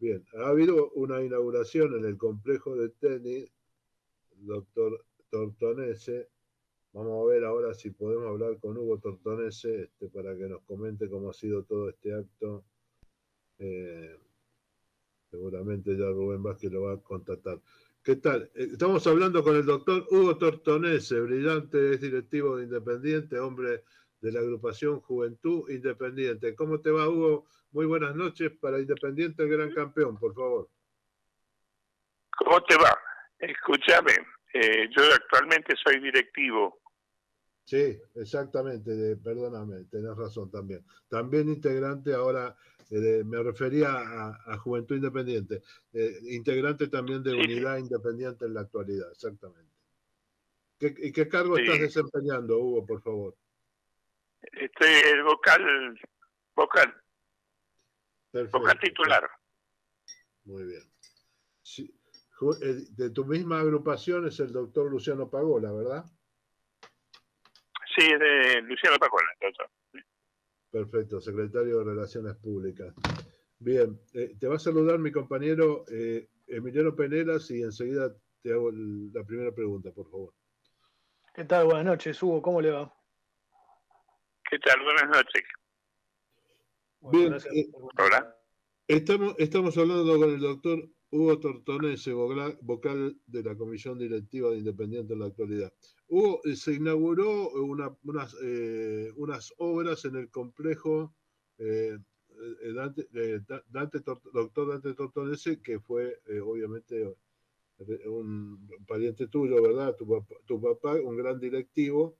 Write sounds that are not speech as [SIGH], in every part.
Bien, ha habido una inauguración en el complejo de tenis, doctor Tortonese. Vamos a ver ahora si podemos hablar con Hugo Tortonese este, para que nos comente cómo ha sido todo este acto. Eh, seguramente ya Rubén Vázquez lo va a contactar. ¿Qué tal? Eh, estamos hablando con el doctor Hugo Tortonese, brillante, es directivo de Independiente, hombre de la agrupación Juventud Independiente. ¿Cómo te va, Hugo? Muy buenas noches para Independiente, el gran campeón, por favor. ¿Cómo te va? Escúchame, eh, yo actualmente soy directivo. Sí, exactamente, perdóname, tenés razón también. También integrante ahora, eh, me refería a, Juventud Independiente, eh, integrante también de Unidad Independiente en la actualidad, exactamente. ¿Y qué cargo estás desempeñando, Hugo, por favor? Estoy el vocal, vocal, vocal titular. Muy bien. de tu misma agrupación es el doctor Luciano Pagola, ¿verdad? Sí, es de Luciano Pagola, doctor. Perfecto, secretario de Relaciones Públicas. Bien, eh, te va a saludar mi compañero eh, Emiliano Penelas y enseguida te hago la primera pregunta, por favor. ¿Qué tal? Buenas noches, Hugo, ¿cómo le va? ¿Qué tal? Buenas noches. Bien, eh, hola. Estamos, estamos hablando con el doctor Hugo Tortonese, vocal de la Comisión Directiva de Independiente en la actualidad. Hugo, eh, se inauguró unas, eh, unas obras en el complejo Dante, doctor Dante Tortonese, que fue obviamente un pariente tuyo, ¿verdad? Tu, tu papá, un gran directivo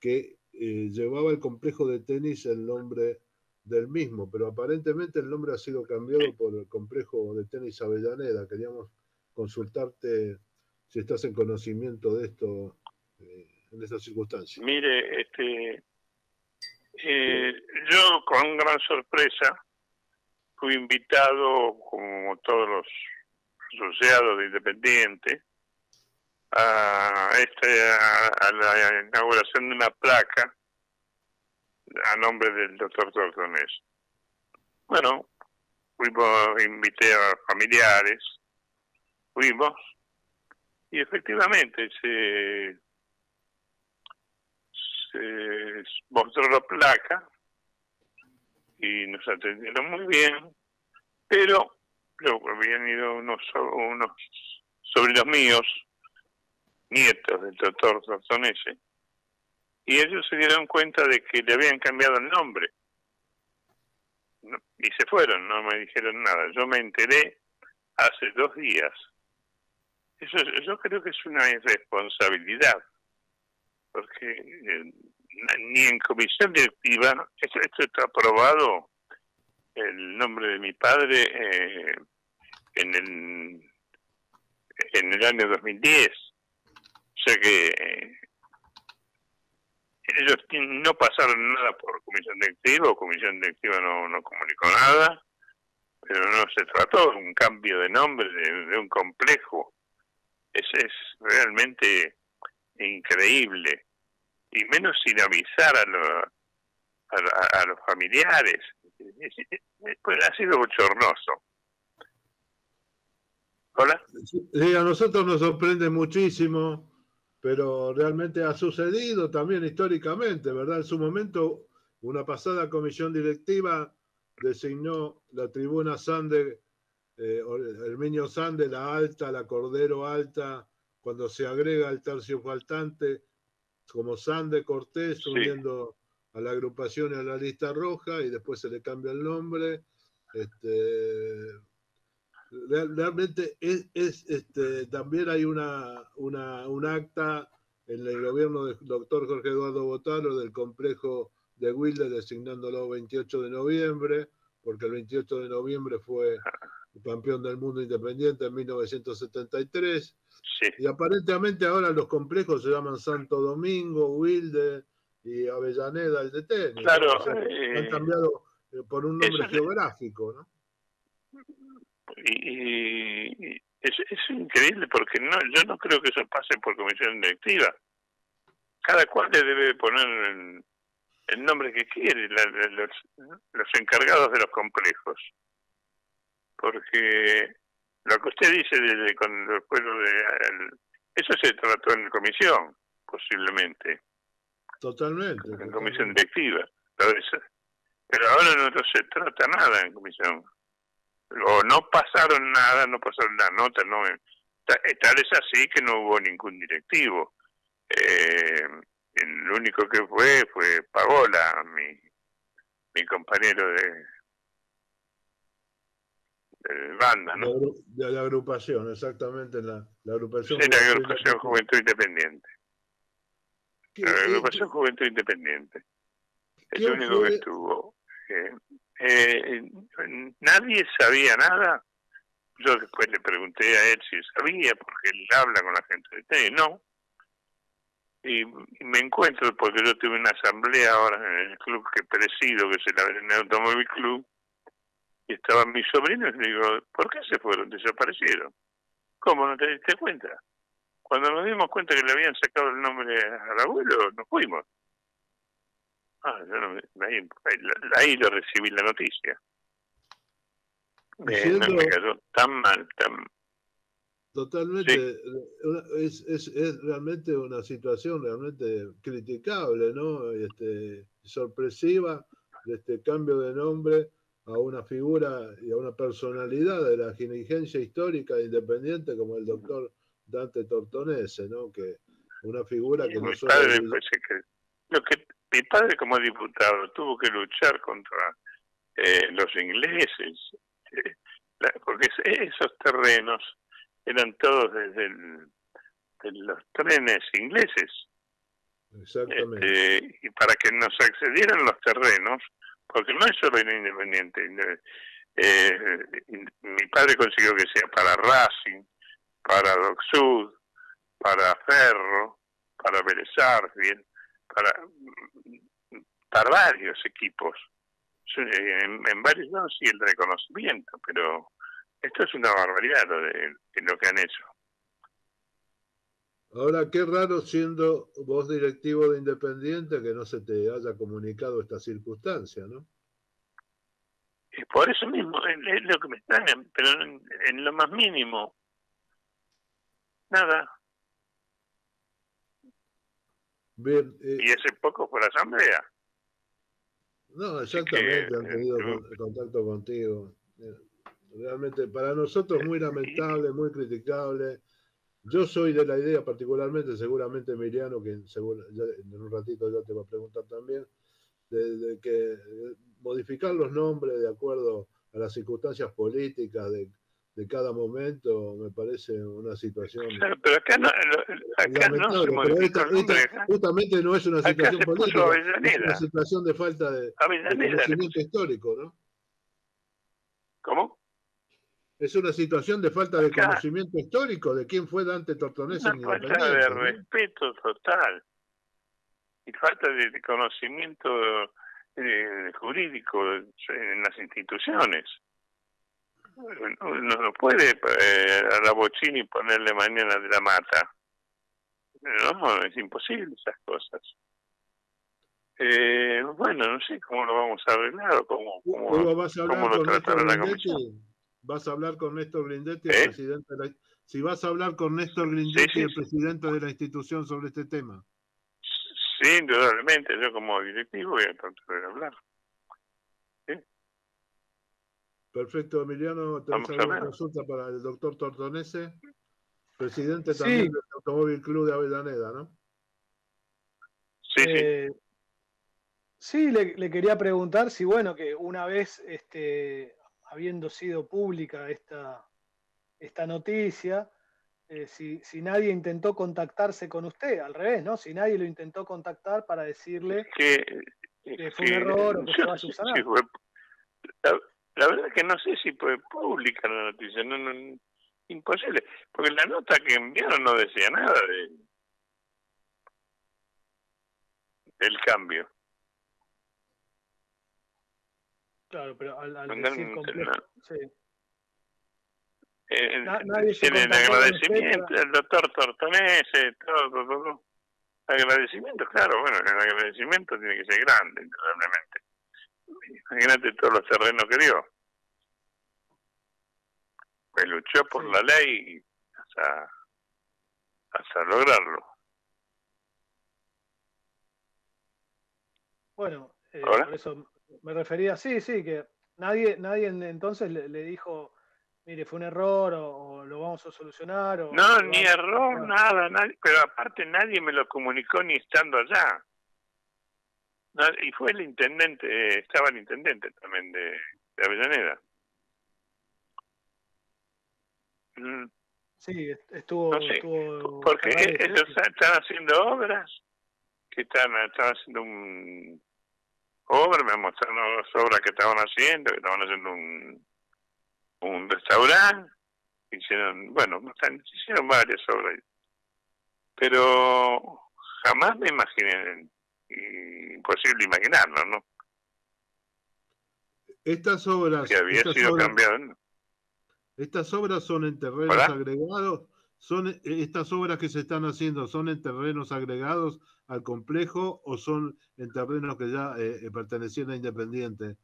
que eh, llevaba el complejo de tenis el nombre del mismo, pero aparentemente el nombre ha sido cambiado por el complejo de tenis Avellaneda. Queríamos consultarte si estás en conocimiento de esto eh, en estas circunstancias. Mire, este, eh, yo con gran sorpresa fui invitado, como todos los asociados de Independiente, a, este, a, la inauguración de una placa a nombre del doctor Tortonés. Bueno, fuimos, invité a familiares, fuimos, y efectivamente se, se mostró la placa y nos atendieron muy bien, pero luego habían ido unos, unos sobrinos míos nietos del doctor Tortonese, y ellos se dieron cuenta de que le habían cambiado el nombre. Y se fueron, no me dijeron nada. Yo me enteré hace dos días. Eso yo creo que es una irresponsabilidad, porque eh, ni en comisión directiva, esto, está aprobado, el nombre de mi padre eh, en el en el año 2010 o sea que eh, ellos no pasaron nada por comisión directiva, comisión directiva no, no comunicó nada, pero no se trató de un cambio de nombre de, un complejo. Es, es realmente increíble, y menos sin avisar a, a, los familiares. Pues ha sido bochornoso. Hola. Sí, a nosotros nos sorprende muchísimo pero realmente ha sucedido también históricamente, ¿verdad? En su momento, una pasada comisión directiva designó la tribuna Sande, eh, Herminio Sande, la alta, la Cordero alta, cuando se agrega el tercio faltante, como Sande Cortés, uniendo a la agrupación y a la lista roja, y después se le cambia el nombre. Este, realmente es, este, también hay una, una, un acta en el gobierno del doctor Jorge Eduardo Botaro del complejo de Wilde designándolo 28 de noviembre, porque el 28 de noviembre fue campeón del mundo independiente en 1973. Y aparentemente ahora los complejos se llaman Santo Domingo, Wilde y Avellaneda, el de tenis. Claro. han eh, cambiado eh, por un nombre geográfico, ¿no? Y, es, es, increíble porque no yo no creo que eso pase por comisión directiva. Cada cual le debe poner el, nombre que quiere, los, los encargados de los complejos. porque lo que usted dice desde con después de eso se trató en comisión posiblemente. Totalmente en comisión directiva. Pero ahora no se trata nada en comisión o no pasaron nada no pasaron la nota no tal es así que no hubo ningún directivo eh, el único que fue fue Paola mi mi compañero de de banda, ¿no? De, la agrupación, exactamente, la, la agrupación. La agrupación Juventud Independiente. La agrupación Juventud Independiente. Es lo único que estuvo. Eh, eh, nadie sabía nada. Yo después le pregunté a él si sabía, porque él habla con la gente de TED. No. Y, me encuentro, porque yo tuve una asamblea ahora en el club que presido, que es el Automóvil Club, y estaban mis sobrinos y le digo, ¿por qué se fueron? Desaparecieron. ¿Cómo no te diste cuenta? Cuando nos dimos cuenta que le habían sacado el nombre al abuelo, nos fuimos. Ah, yo no, ahí, ahí, lo recibí la noticia. Eh, me cayó tan mal, tan... Totalmente, es, es, es realmente una situación realmente criticable, ¿no? Este, sorpresiva de este cambio de nombre a una figura y a una personalidad de la dirigencia histórica e independiente como el doctor Dante Tortonese, ¿no? Que una figura que mi padre, lo que mi padre como diputado tuvo que luchar contra eh, los ingleses, eh, porque esos terrenos eran todos desde de los trenes ingleses. Exactamente. Este, y para que nos accedieran los terrenos, porque no es solo independiente. Eh, mi padre consiguió que sea para Racing, para Doc Sud, para Ferro, para Vélez para, para varios equipos. En, en varios lados sí el reconocimiento, pero esto es una barbaridad lo de lo que han hecho. Ahora, qué raro siendo vos directivo de Independiente que no se te haya comunicado esta circunstancia, ¿no? Y por eso mismo, es lo que me extraña, pero en, lo más mínimo, nada. Bien, eh, y hace poco fue la asamblea. No, exactamente, han tenido eh, contacto contigo. Eh, realmente, para nosotros muy lamentable, muy criticable yo soy de la idea, particularmente, seguramente Emiliano, que seguro, en un ratito ya te va a preguntar también, de, que eh, modificar los nombres de acuerdo a las circunstancias políticas de, cada momento me parece una situación. Claro, pero acá no, acá no se pero justamente no es una situación política, es una situación de falta de, de conocimiento histórico, ¿no? ¿Cómo? es una situación de falta de conocimiento histórico de quién fue Dante Tortonese. Una falta de respeto total y falta de conocimiento eh, jurídico en las instituciones. No, no puede eh, a la Bochini ponerle mañana de la mata. No, es imposible esas cosas. Eh, bueno, no sé cómo lo vamos a arreglar o cómo, cómo, cómo lo tratará la comisión vas a hablar con Néstor Grindetti, el ¿Eh? presidente de la, si vas a hablar con Néstor Grindetti, el presidente de la institución sobre este tema. Sí, indudablemente, yo como directivo voy a tratar de hablar. Perfecto, Emiliano, tenemos alguna consulta para el doctor Tortonese, presidente también del Automóvil Club de Avellaneda, ¿no? Sí, sí. Eh, sí, le, le, quería preguntar si, bueno, que una vez este, habiendo sido pública esta, esta noticia, eh, si, si, nadie intentó contactarse con usted, al revés, ¿no? Si nadie lo intentó contactar para decirle que, fue un error o que se va a subsanar. La, verdad que no sé si fue pública la noticia, no, no, imposible, porque la nota que enviaron no decía nada de del cambio. Claro, pero al, al decir complejo, sí. Eh, tienen agradecimiento, el doctor Tortonese, todo, todo, todo. Agradecimiento, claro, bueno, el agradecimiento tiene que ser grande, indudablemente. Imagínate todos los terrenos que dio. pues luchó por la ley hasta, hasta lograrlo. Bueno, eh, por eso me refería, sí, sí, que nadie, nadie entonces le, dijo, mire, fue un error o, lo vamos a solucionar. O, no, ni error, nada, nadie, pero aparte nadie me lo comunicó ni estando allá. Y fue el intendente, estaba el intendente también de, de Avellaneda. Mm. Sí, estuvo. estuvo porque ellos están haciendo obras, que están, están haciendo un. Obra, me mostraron las obras que estaban haciendo, que estaban haciendo un, un restaurante, hicieron, bueno, hicieron varias obras. Pero jamás me imaginé, imposible imaginarlo, ¿no? Estas obras. Que había sido cambiado. Estas obras son en terrenos agregados, son eh, estas obras que se están haciendo son en terrenos agregados al complejo o son en terrenos que ya eh, eh, pertenecían a Independiente.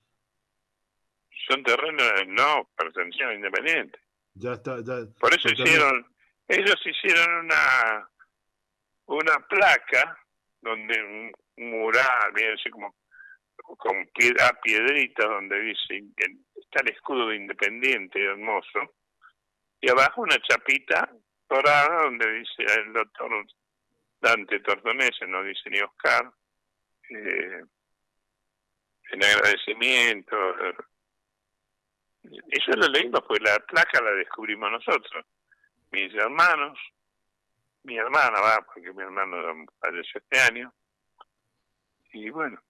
Son terrenos no pertenecían a Independiente. Ya está, ya. Por eso hicieron, ellos hicieron una una placa donde un mural, bien así como con piedra, piedrita donde dice está el escudo de Independiente hermoso. Y abajo una chapita dorada donde dice el doctor Dante Tortonese, no dice ni Oscar, eh, en agradecimiento. Eso lo leímos, pues la placa la descubrimos nosotros, mis hermanos, mi hermana va, porque mi hermano falleció este año, y bueno,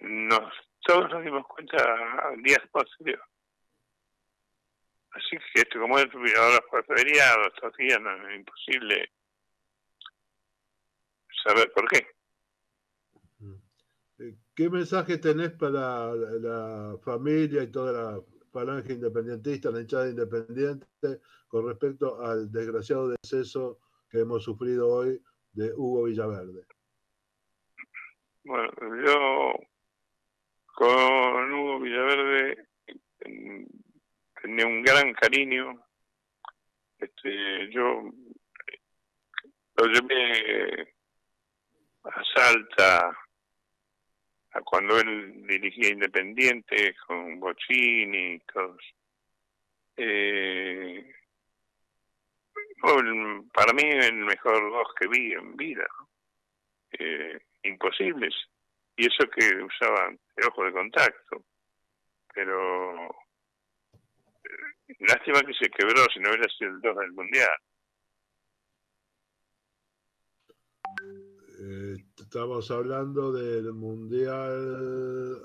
nos todos nos dimos cuenta días posteriores. Así que esto, como es ahora fue feriado, estos días no, es imposible saber por qué. Eh, ¿Qué mensaje tenés para la familia y toda la falange independentista, la hinchada independiente, con respecto al desgraciado deceso que hemos sufrido hoy de Hugo Villaverde? Bueno, yo con Hugo Villaverde tenía un gran cariño. Este, yo lo llevé a Salta cuando él dirigía Independiente con Bocini y todos. Eh, para mí el mejor dos que vi en vida. Eh, imposibles y eso que usaban el ojo de contacto. Pero eh, lástima que se quebró si no hubiera sido el 2 del Mundial. Estamos hablando del Mundial...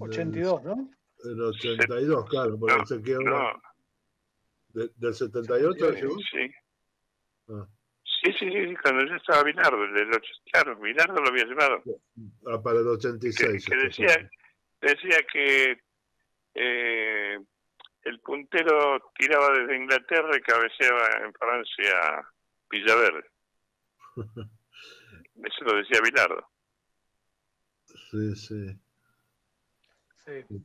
82, ¿no? El 82, claro, porque se quebró. ¿Del 78? Sí. Ah. Sí, sí, sí, cuando yo estaba Bilardo, el claro, Bilardo lo había llevado. Ah, para el 86. Que, decía, decía que eh, el puntero tiraba desde Inglaterra y cabeceaba en Francia Villaverde. [LAUGHS] Eso lo decía Bilardo. Sí, sí. Sí.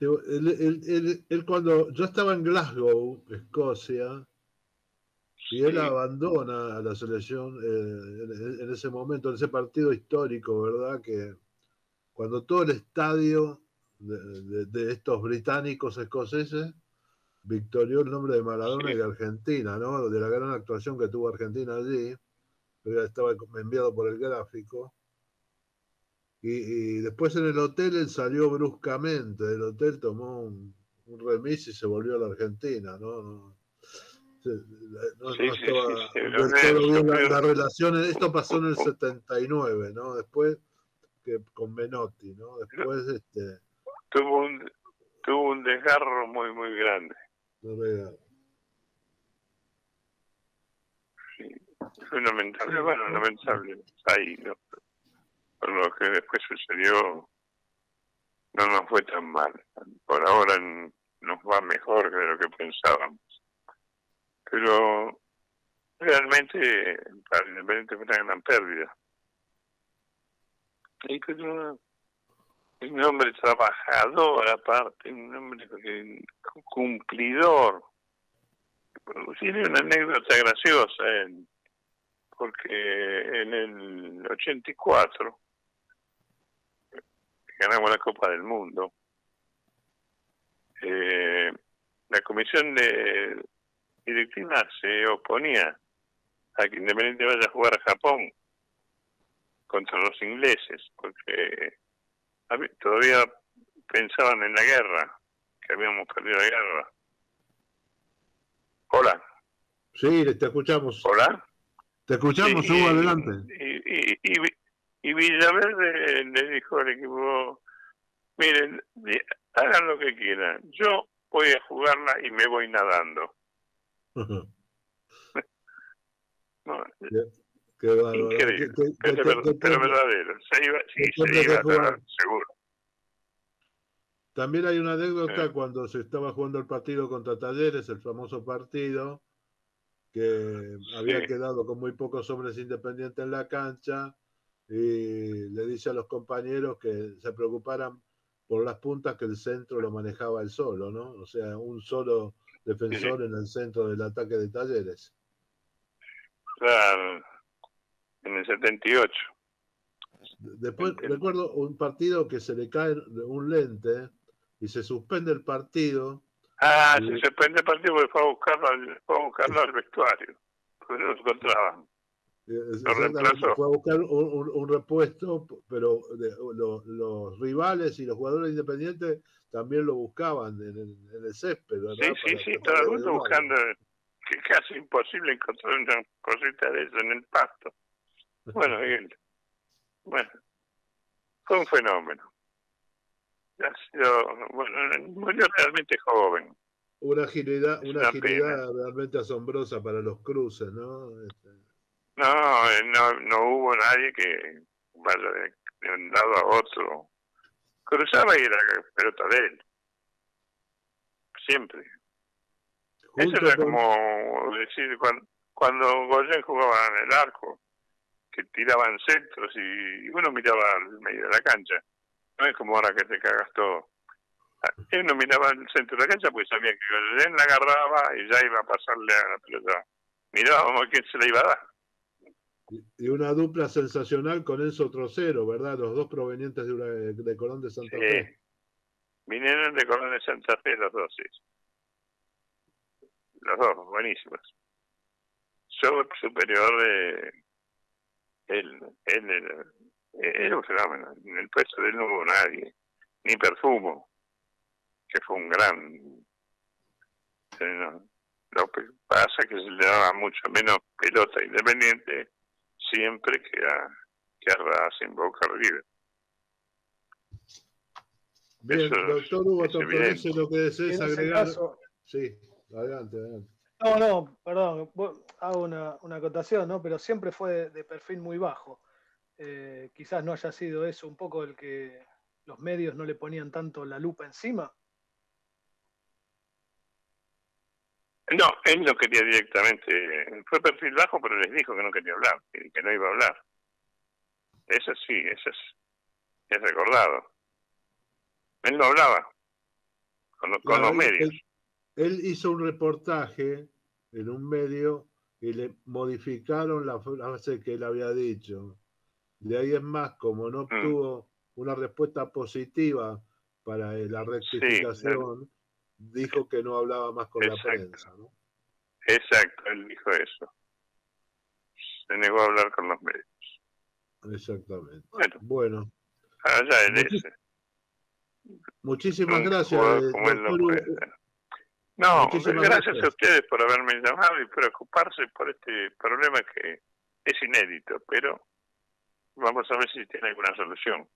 Él, él, cuando yo estaba en Glasgow, Escocia, y él abandona a la selección eh, en, ese momento, en ese partido histórico, ¿verdad? Que cuando todo el estadio de, estos británicos escoceses victorió el nombre de Maradona y de Argentina, ¿no? De la gran actuación que tuvo Argentina allí. Estaba enviado por el gráfico. Y, después en el hotel él salió bruscamente del hotel, tomó un, remis y se volvió a la Argentina, ¿no? no, la, relación. Esto pasó en el 79, ¿no? Después que con Menotti, ¿no? Después este tuvo un tuvo un desgarro muy muy grande. Sí, fue [LAUGHS] lamentable, bueno, lamentable ahí, ¿no? Por lo que después sucedió no nos fue tan mal. Por ahora nos va mejor que lo que pensábamos pero realmente para Independiente fue una gran pérdida. Y pero un hombre trabajador aparte, un hombre cumplidor. Tiene una anécdota graciosa porque en el 84 ganamos la Copa del Mundo. Eh, la comisión de directiva se oponía a que Independiente vaya a jugar a Japón contra los ingleses, porque todavía pensaban en la guerra, que habíamos perdido la guerra. Hola. Sí, te escuchamos. Hola. Te escuchamos, Hugo, adelante. Y, y, y, Villaverde le dijo al equipo, miren, hagan lo que quieran, yo voy a jugarla y me voy nadando. [LAUGHS] Increíble, pero, verdadero. Se iba, sí, se iba, seguro. También hay una anécdota cuando se estaba jugando el partido contra Talleres, el famoso partido, que había quedado con muy pocos hombres independientes en la cancha, y le dice a los compañeros que se preocuparan por las puntas que el centro lo manejaba él solo, ¿no? O sea, un solo defensor en el centro del ataque de Talleres. Claro, en el 78. Después recuerdo un partido que se le cae un lente y se suspende el partido. Ah, se suspende el partido porque fue a buscarlo, fue a buscarlo al vestuario, porque no lo encontraban. Fue a buscar un, repuesto, pero los rivales y los jugadores independientes también lo buscaban en el, el césped. Sí, sí, sí, todo el mundo buscando, que casi imposible encontrar una cosita de eso en el pasto. Bueno, [LAUGHS] bueno, fue un fenómeno. Ha sido, bueno, murió realmente joven. Una agilidad, una, agilidad realmente asombrosa para los cruces, ¿no? Este... No, eh, no, no hubo nadie que vaya de, un lado a otro. Cruzaba y era pelota de él. Siempre. Eso era como decir, cuando, cuando Goyen jugaba en el arco, que tiraban centros y uno miraba al medio de la cancha. No es como ahora que te cagas todo. Él no miraba al centro de la cancha porque sabía que Goyen la agarraba y ya iba a pasarle a la pelota. Mirábamos quién se la iba a dar. Y una dupla sensacional con Enzo Trocero, ¿verdad? Los dos provenientes de, de Colón de Santa Fe. Vinieron de Colón de Santa Fe los dos, sí. Los dos, buenísimos. Yo superior de... Él, él, era un fenómeno. En el puesto de él no hubo nadie. Ni Perfumo, que fue un gran... Lo que pasa es que se le daba mucho menos pelota independiente siempre que a, que a Racing Boca River. Bien, doctor Hugo, lo que desees agregar. Sí, adelante, adelante. No, no, perdón, hago una, una acotación, ¿no? Pero siempre fue de, perfil muy bajo. Eh, quizás no haya sido eso un poco el que los medios no le ponían tanto la lupa encima. No, él no quería directamente, fue perfil bajo, pero les dijo que no quería hablar, que, no iba a hablar. Eso sí, eso es, es recordado. Él no hablaba con, los medios. Él, hizo un reportaje en un medio y le modificaron la frase que él había dicho. De ahí es más, como no mm. obtuvo una respuesta positiva para la rectificación, dijo que no hablaba más con la prensa, ¿no? Exacto, él dijo eso. Se negó a hablar con los medios. Exactamente. Bueno, bueno. Allá en ese. Muchísimas gracias. no, gracias, a ustedes por haberme llamado y preocuparse por este problema que es inédito, pero vamos a ver si tiene alguna solución.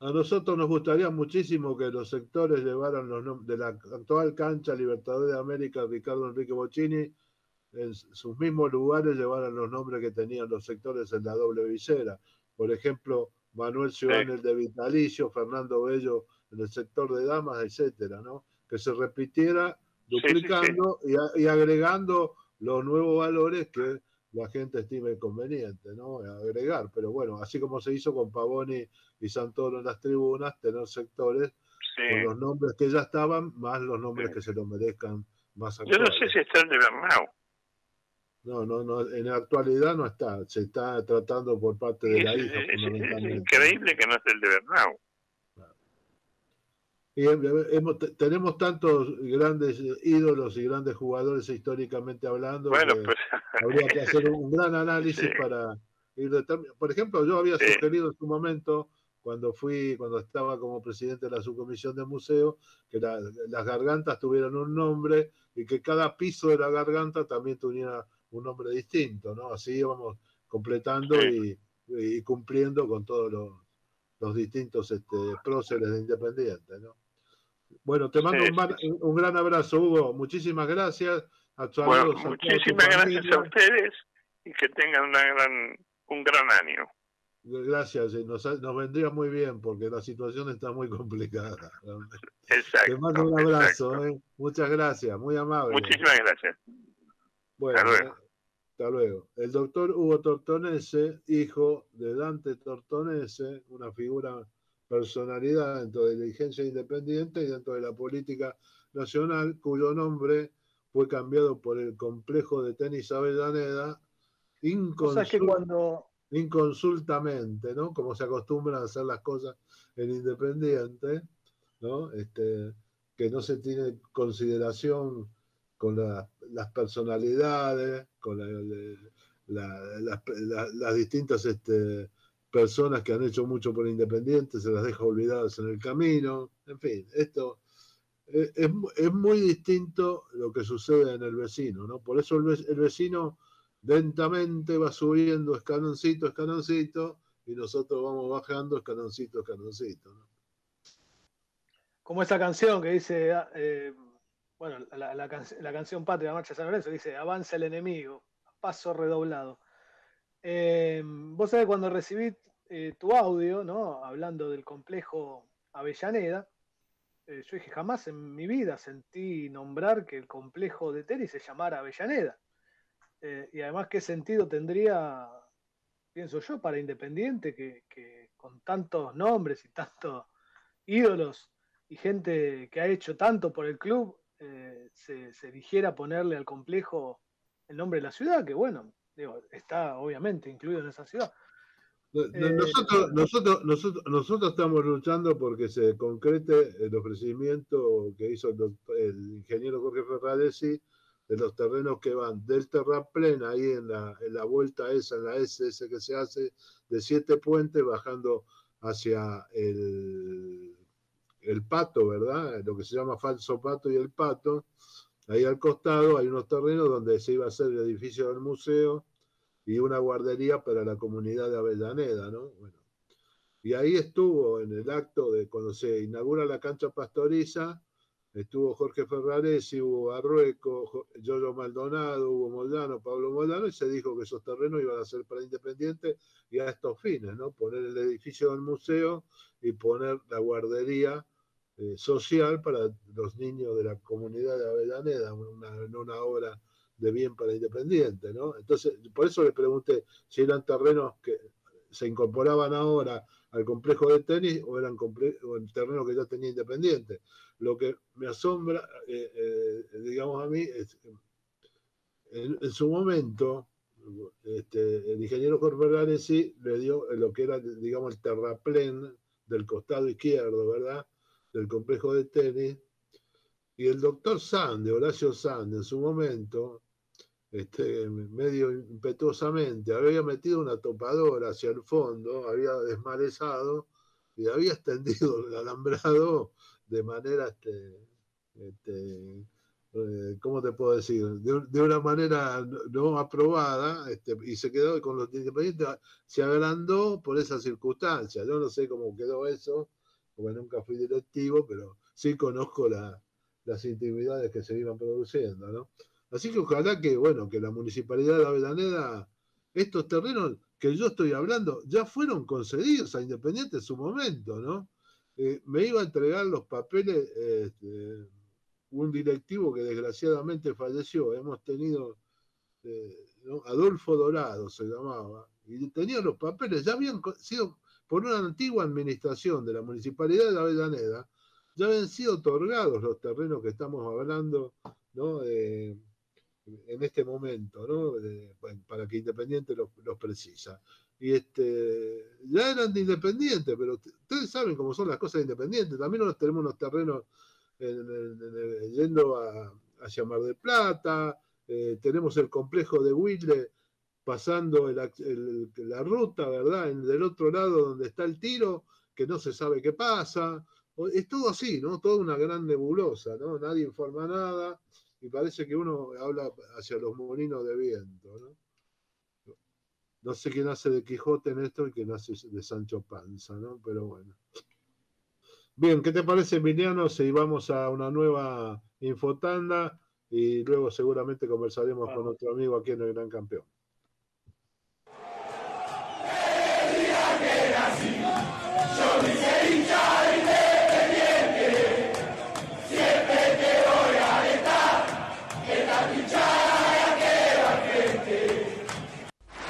A nosotros nos gustaría muchísimo que los sectores llevaran los nombres de la actual cancha Libertadores de América Ricardo Enrique Bocini en sus mismos lugares llevaran los nombres que tenían los sectores en la doble visera. Por ejemplo, Manuel Ciudad el de Vitalicio, Fernando Bello en el sector de damas, etcétera, ¿no? Que se repitiera duplicando Y, agregando los nuevos valores que la gente estime conveniente, ¿no? Agregar, pero bueno, así como se hizo con Pavoni y Santoro en las tribunas, tener sectores con los nombres que ya estaban, más los nombres que se lo merezcan más Yo no sé si está el de Bernau. No, no, no, en la actualidad no está, se está tratando por parte de la hija. Es, increíble que no esté el de Bernau. Y tenemos tantos grandes ídolos y grandes jugadores históricamente hablando. Bueno, pues, habría que hacer [LAUGHS] un gran análisis para ir Por ejemplo, yo había sugerido en su momento, cuando fui, cuando estaba como presidente de la subcomisión de museo, que las gargantas tuvieran un nombre y que cada piso de la garganta también tuviera un nombre distinto, ¿no? Así íbamos completando y, cumpliendo con todos los, distintos este, próceres de Independiente, ¿no? Bueno, te mando un, gran abrazo, Hugo. Muchísimas gracias. bueno, muchísimas gracias a ustedes y que tengan una gran, un gran año. Gracias, nos, nos, vendría muy bien porque la situación está muy complicada. Exacto. Te mando un abrazo, ¿eh? muchas gracias, muy amable. Muchísimas gracias. Bueno, hasta luego. hasta luego. El doctor Hugo Tortonese, hijo de Dante Tortonese, una figura, personalidad dentro de la dirigencia independiente y dentro de la política nacional, cuyo nombre fue cambiado por el complejo de tenis Avellaneda. Que cuando, inconsultamente, ¿no? Como se acostumbran a hacer las cosas en Independiente, ¿no? Este, que no se tiene consideración con las personalidades, con las distintas este, personas que han hecho mucho por Independiente, se las deja olvidadas en el camino, en fin, esto es, es muy distinto lo que sucede en el vecino, ¿no? Por eso el, el vecino lentamente va subiendo escaloncito, escaloncito, y nosotros vamos bajando escaloncito, escaloncito. Como esa canción que dice, eh, bueno, la, canción Patria, Marcha San Lorenzo, dice, avanza el enemigo, paso redoblado. Eh, vos sabés, cuando recibí eh, tu audio, ¿no? Hablando del complejo Avellaneda, yo dije, jamás en mi vida sentí nombrar que el complejo de tenis se llamara Avellaneda. Eh, y además, ¿qué sentido tendría, pienso yo, para Independiente que, con tantos nombres y tantos ídolos y gente que ha hecho tanto por el club, eh, se, se, ponerle al complejo el nombre de la ciudad, que bueno, digo, está obviamente incluido en esa ciudad. Eh, nosotros, nosotros, nosotros, nosotros estamos luchando porque se concrete el ofrecimiento que hizo el, el ingeniero Jorge Ferraresi de los terrenos que van del terraplén, ahí en la, en la vuelta esa, en la SS que se hace, de siete puentes bajando hacia el, el pato, ¿verdad? Lo que se llama falso pato y el pato. Ahí al costado hay unos terrenos donde se iba a hacer el edificio del museo y una guardería para la comunidad de Avellaneda, ¿no? Y ahí estuvo en el acto de cuando se inaugura la cancha pastoriza, estuvo Jorge Ferraresi, hubo Barrueco, Yoyo Maldonado, Hugo Moldano, Pablo Moldano, y se dijo que esos terrenos iban a ser para Independiente y a estos fines, ¿no? Poner el edificio del museo y poner la guardería eh, social para los niños de la comunidad de Avellaneda, una, una obra de bien para Independiente, ¿no? Entonces, por eso le pregunté si eran terrenos que se incorporaban ahora al complejo de tenis o eran o el terreno que ya tenía Independiente. Lo que me asombra, eh, eh, digamos a mí, es en, en su momento, este, el ingeniero sí le dio lo que era, digamos, el terraplén del costado izquierdo, ¿verdad? Del complejo de tenis. Y el doctor Sand, Horacio Sand, en su momento, este, medio impetuosamente, había metido una topadora hacia el fondo, había desmalezado y había extendido el alambrado de manera, este, este eh, ¿cómo te puedo decir? De, una manera no aprobada este, y se quedó con los independientes, se agrandó por esa circunstancia. Yo no sé cómo quedó eso, porque nunca fui directivo, pero sí conozco las intimidades que se iban produciendo, ¿no? Así que ojalá que, bueno, que la municipalidad de Avellaneda, estos terrenos que yo estoy hablando, ya fueron concedidos a Independiente en su momento, ¿no? Eh, me iba a entregar los papeles este, un directivo que desgraciadamente falleció. Hemos tenido eh, Adolfo Dorado se llamaba, y tenía los papeles, ya habían sido por una antigua administración de la Municipalidad de Avellaneda, ya habían sido otorgados los terrenos que estamos hablando ¿no? en este momento, ¿no? para que Independiente los, precisa. Y este, ya eran de Independiente, pero ustedes saben cómo son las cosas de Independiente. También nosotros tenemos unos terrenos yendo hacia Mar del Plata, eh, tenemos el complejo de Huile pasando la ruta, ¿verdad? En, del otro lado donde está el tiro, que no se sabe qué pasa. Es todo así, ¿no? Toda una gran nebulosa, ¿no? Nadie informa nada y parece que uno habla hacia los molinos de viento, ¿no? No sé quién hace de Quijote en esto y quién hace de Sancho Panza, ¿no? Pero bueno. Bien, ¿qué te parece, Emiliano, si vamos a una nueva infotanda y luego seguramente conversaremos con otro amigo aquí en el Gran Campeón?